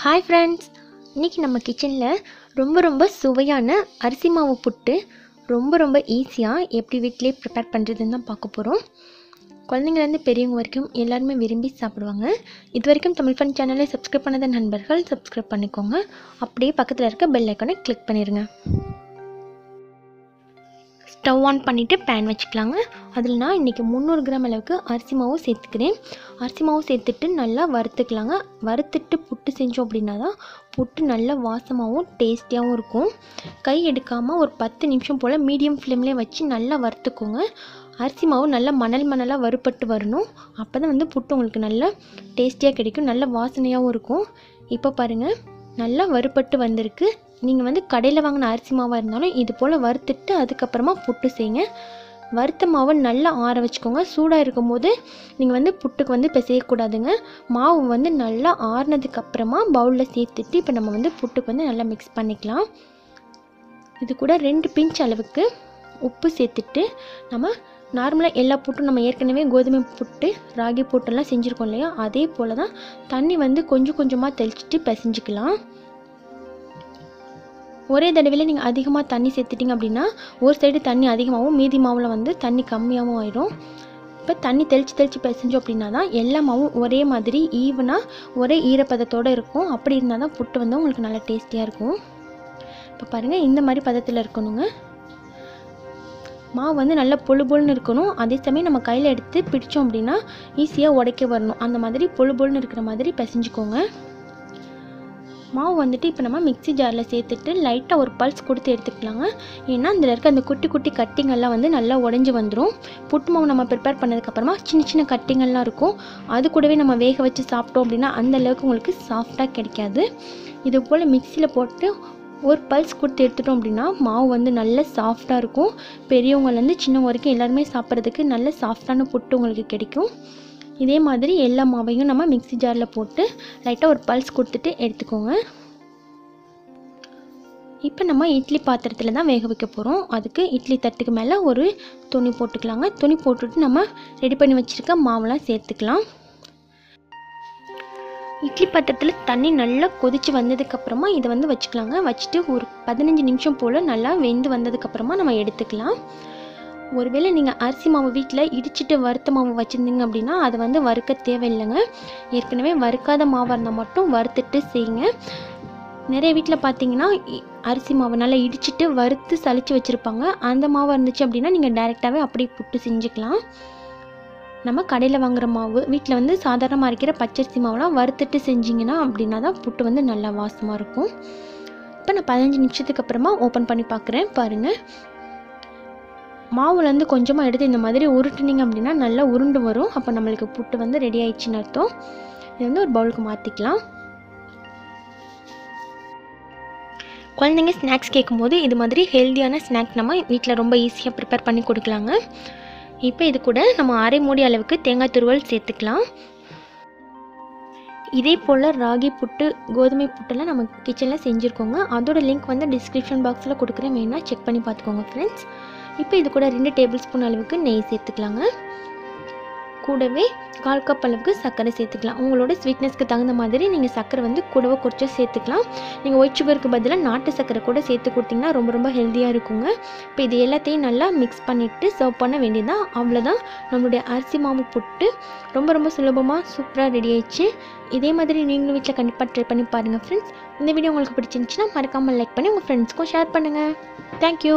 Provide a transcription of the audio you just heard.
Hi friends இன்றைக்கி நம்ம கிச்சனில் ரொம்ப ரொம்ப சுவையான அரிசி மாவு புட்டு ரொம்ப ரொம்ப ஈஸியாக எப்படி வீட்டிலே ப்ரிப்பேர் பண்ணுறதுன்னு தான் பார்க்க போகிறோம் குழந்தைங்கலேருந்து பெரியவங்க வரைக்கும் எல்லாருமே விரும்பி சாப்பிடுவாங்க. இது வரைக்கும் தமிழ் ஃபன் சேனலை சப்ஸ்கிரைப் பண்ணாத நண்பர்கள் சப்ஸ்கிரைப் பண்ணிக்கோங்க. அப்படியே பக்கத்தில் இருக்க பெல் ஐக்கனை கிளிக் பண்ணிடுங்க ஸ்டவ் ஆன் பண்ணிவிட்டு பேன் வச்சுக்கலாங்க. அதில் நான் இன்றைக்கி முந்நூறு கிராம் அளவுக்கு அரிசி மாவு சேர்த்துக்கிறேன். அரிசி மாவு சேர்த்துட்டு நல்லா வறுத்துக்கலாங்க. வறுத்துட்டு புட்டு செஞ்சோம் அப்படின்னா தான் புட்டு நல்லா வாசமாகவும் டேஸ்டியாகவும் இருக்கும். கை எடுக்காமல் ஒரு பத்து நிமிஷம் போல் மீடியம் ஃப்ளேம்லேயே வச்சு நல்லா வறுத்துக்கோங்க. அரிசி மாவு நல்லா மணல் மணலாக வறுப்பட்டு வரணும். அப்போ தான் வந்து புட்டு உங்களுக்கு நல்லா டேஸ்டியாக கிடைக்கும். நல்ல வாசனையாகவும் இருக்கும். இப்போ பாருங்கள் நல்லா வறுபட்டு வந்திருக்கு. நீங்கள் வந்து கடையில் வாங்கின அரிசி மாவாக இருந்தாலும் இது போல் வறுத்துட்டு அதுக்கப்புறமா புட்டு செய்யுங்க. வறுத்த மாவை நல்லா ஆற வச்சுக்கோங்க. சூடாக இருக்கும்போது நீங்கள் வந்து புட்டுக்கு வந்து பிசையக்கூடாதுங்க. மாவு வந்து நல்லா ஆறினதுக்கப்புறமா பவுலில் சேர்த்துட்டு இப்போ நம்ம வந்து புட்டுக்கு வந்து நல்லா மிக்ஸ் பண்ணிக்கலாம். இது கூட ரெண்டு பிஞ்ச் அளவுக்கு உப்பு சேர்த்துட்டு நம்ம நார்மலாக எல்லா புட்டும் நம்ம ஏற்கனவே கோதுமை புட்டு ராகி புட்டெல்லாம் செஞ்சுருக்கோம் இல்லையா? அதே போல் தான் தண்ணி வந்து கொஞ்சம் கொஞ்சமாக தெளிச்சிட்டு பிசைஞ்சிக்கலாம். ஒரே தடவையில் நீங்கள் அதிகமாக தண்ணி சேர்த்துட்டிங்க அப்படின்னா ஒரு சைடு தண்ணி அதிகமாகவும் மீதி மாவில் வந்து தண்ணி கம்மியாகவும் ஆயிடும் இப்போ தண்ணி தெளித்து தெளித்து பிசைஞ்சோம் அப்படின்னா தான் எல்லா மாவும் ஒரே மாதிரி ஈவனாக ஒரே ஈரப்பதத்தோடு இருக்கும். அப்படி இருந்தால் தான் புட்டு வந்து உங்களுக்கு நல்லா டேஸ்டியாக இருக்கும். இப்போ பாருங்கள் இந்த மாதிரி பதத்தில் இருக்கணுங்க. மாவு வந்து நல்லா பொழு பொழுன்னு இருக்கணும். அதே சமயம் நம்ம கையில் எடுத்து பிடிச்சோம் அப்படின்னா ஈஸியாக உடைக்க வரணும். அந்த மாதிரி பொழு பொழுன்னு இருக்கிற மாதிரி பிசைஞ்சுக்கோங்க. மாவு வந்துட்டு இப்போ நம்ம மிக்ஸி ஜாரில் சேர்த்துட்டு லைட்டாக ஒரு பல்ஸ் கொடுத்து எடுத்துக்கலாங்க. ஏன்னா அதில் இருக்க அந்த குட்டி குட்டி கட்டிங்கெல்லாம் வந்து நல்லா உடஞ்சி வந்துடும் புட்டு மாவு நம்ம ப்ரிப்பேர் பண்ணதுக்கப்புறமா சின்ன சின்ன கட்டிங்கெல்லாம் இருக்கும். அது கூடவே நம்ம வேக வச்சு சாப்பிட்டோம் அப்படின்னா அந்த அளவுக்கு உங்களுக்கு சாஃப்டாக கிடைக்காது. இது போல் மிக்சியில் போட்டு ஒரு பல்ஸ் கொடுத்து எடுத்துட்டோம் அப்படின்னா மாவு வந்து நல்ல சாஃப்டாக இருக்கும். பெரியவங்கலேருந்து சின்னவங்க வரைக்கும் எல்லாருமே சாப்பிட்றதுக்கு நல்ல சாஃப்டான புட்டு உங்களுக்கு கிடைக்கும். இதே மாதிரி எல்லா மாவையும் நம்ம மிக்ஸி ஜாரில் போட்டு லைட்டாக ஒரு பல்ஸ் கொடுத்துட்டு எடுத்துக்கோங்க. இப்போ நம்ம இட்லி பாத்திரத்தில் தான் வேக வைக்க போகிறோம் அதுக்கு இட்லி தட்டுக்கு மேலே ஒரு துணி போட்டுக்கலாங்க. துணி போட்டுட்டு நம்ம ரெடி பண்ணி வச்சுருக்க மாவெல்லாம் சேர்த்துக்கலாம். இட்லி பாத்திரத்தில் தண்ணி நல்லா கொதித்து வந்ததுக்கப்புறமா இதை வந்து வச்சுக்கலாங்க. வச்சுட்டு ஒரு பதினஞ்சு நிமிஷம் போல் நல்லா வெந்து வந்ததுக்கப்புறமா நம்ம எடுத்துக்கலாம். ஒருவேளை நீங்கள் அரிசி மாவு வீட்டில் இடிச்சிட்டு வறுத்த மாவு வச்சுருந்தீங்க அப்படின்னா அதை வந்து வறுக்க தேவையில்லைங்க. ஏற்கனவே வறுக்காத மாவாக இருந்தால் மட்டும் வறுத்துட்டு செய்யுங்க. நிறைய வீட்டில் பார்த்தீங்கன்னா இ- அரிசி மாவு நல்லா இடிச்சிட்டு வறுத்து சளிச்சு வச்சுருப்பாங்க. அந்த மாவு இருந்துச்சு அப்படின்னா நீங்கள் டைரெக்டாகவே அப்படியே புட்டு செஞ்சுக்கலாம். நம்ம கடையில் வாங்குற மாவு வீட்டில் வந்து சாதாரணமாக இருக்கிற பச்சரிசி மாவுலாம் வறுத்துட்டு செஞ்சிங்கன்னா அப்படின்னா தான் புட்டு வந்து நல்லா வாசமாக இருக்கும். இப்போ நான் பதினஞ்சு நிமிஷத்துக்கு அப்புறமா ஓப்பன் பண்ணி பார்க்குறேன் பாருங்கள் மாவுலேருந்து கொஞ்சமாக எடுத்து இந்த மாதிரி உருட்டுனீங்க அப்படின்னா நல்லா உருண்டு வரும். அப்போ நம்மளுக்கு புட்டு வந்து ரெடி ஆயிடுச்சுன்னு அர்த்தம். இது வந்து ஒரு பவுலுக்கு மாற்றிக்கலாம் குழந்தைங்க ஸ்நாக்ஸ் கேட்கும்போது இது மாதிரி ஹெல்த்தியான ஸ்நாக் நம்ம வீட்டில் ரொம்ப ஈஸியாக ப்ரிப்பேர் பண்ணி கொடுக்கலாங்க. இப்போ இது கூட நம்ம அரை மூடி அளவுக்கு தேங்காய் துருவல் சேர்த்துக்கலாம். இதே போல் ராகி புட்டு கோதுமை புட்டெல்லாம் நம்ம கிச்சனில் செஞ்சுருக்கோங்க. அதோட லிங்க் வந்து டிஸ்கிரிப்ஷன் பாக்ஸில் கொடுக்குறேன். வேணால் செக் பண்ணி பார்த்துக்கோங்க ஃப்ரெண்ட்ஸ் இப்போ இது கூட ரெண்டு டேபிள் ஸ்பூன் அளவுக்கு நெய் சேர்த்துக்கலாங்க. கூடவே கால் கப் அளவுக்கு சர்க்கரை சேர்த்துக்கலாம். உங்களோட ஸ்வீட்னஸ்க்கு தகுந்த மாதிரி நீங்கள் சர்க்கரை வந்து கூடவோ குறைச்சோ சேர்த்துக்கலாம். நீங்கள் ஒயிட் சுகருக்கு பதிலாக நாட்டு சர்க்கரை கூட சேர்த்து கொடுத்தீங்கன்னா ரொம்ப ரொம்ப ஹெல்த்தியாக இருக்குங்க. இப்போ இது எல்லாத்தையும் நல்லா மிக்ஸ் பண்ணிவிட்டு சர்வ் பண்ண வேண்டியதான் அவ்வளோதான் நம்மளுடைய அரிசி மாவு புட்டு ரொம்ப ரொம்ப சுலபமாக சூப்பராக ரெடி ஆயிடுச்சு. இதே மாதிரி நீங்களும் வீட்டில் கண்டிப்பாக ட்ரை பண்ணி பாருங்கள் ஃப்ரெண்ட்ஸ் இந்த வீடியோ உங்களுக்கு பிடிச்சிருந்துச்சுன்னா மறக்காமல் லைக் பண்ணி உங்கள் ஃப்ரெண்ட்ஸ்க்கும் ஷேர் பண்ணுங்கள் தேங்க்யூ